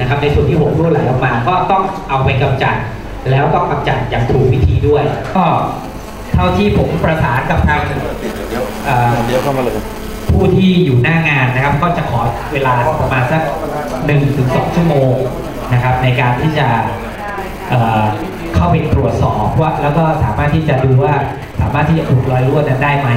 นะครับ ในส่วนที่หกรั่วไหลออกมา ก็ต้องเอาไปกำจัด แล้วก็กํกำจัดอย่างถูกวิธีด้วย ก็เท่าที่ผมประสานกับทางเดี๋ยวเข้ามาเลยผู้ที่อยู่หน้างานนะครับ ก็จะขอเวลาประมาณสักหนึ่งถึงสองชั่วโมงนะครับ ในการที่จะเข้าไปตรวจสอบว่าแล้วก็สามารถที่จะดูว่าสามารถที่จะถูดรอยรั่วนั้นได้ไหม